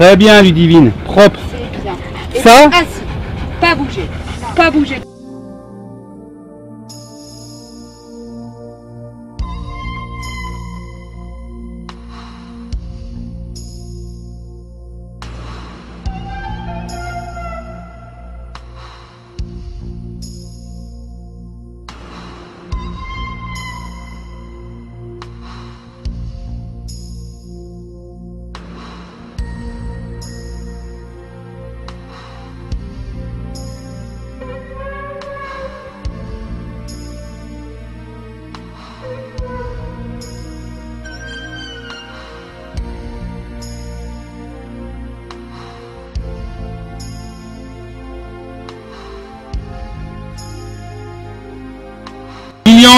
Très bien, Ludivine. Propre. C'est bien. Et Ça assis. Pas bouger. Pas bouger.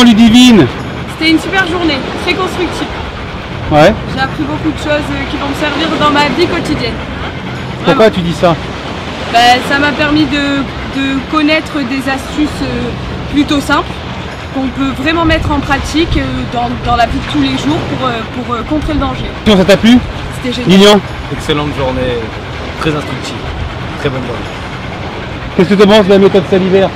Ludivine. C'était une super journée, très constructive. Ouais. J'ai appris beaucoup de choses euh, qui vont me servir dans ma vie quotidienne. Pourquoi tu dis ça Ben, ça m'a permis de, de connaître des astuces euh, plutôt simples qu'on peut vraiment mettre en pratique euh, dans, dans la vie de tous les jours pour, pour contrer le danger. Ça t'a plu C'était génial. Lilian, Excellente journée, très instructive. Très bonne journée. qu'est-ce que tu penses de la méthode salivaire?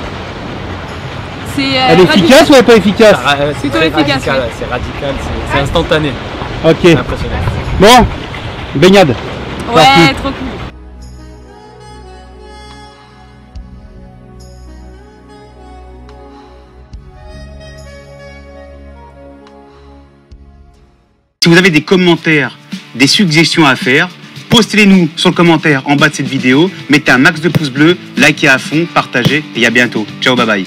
C'est euh, Elle est radical. efficace ou elle est pas efficace Ah, euh, C'est Plutôt très efficace, radical, c'est radical, c'est- c'est instantané. Ok. C'est impressionnant. Bon, baignade. Ouais, Parti. trop cool. Si vous avez des commentaires, des suggestions à faire, postez-les nous sur le commentaire en bas de cette vidéo, mettez un max de pouces bleus, likez à fond, partagez et à bientôt. Ciao, bye bye.